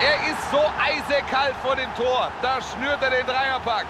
Er ist so eisekalt vor dem Tor. Da schnürt er den Dreierpack.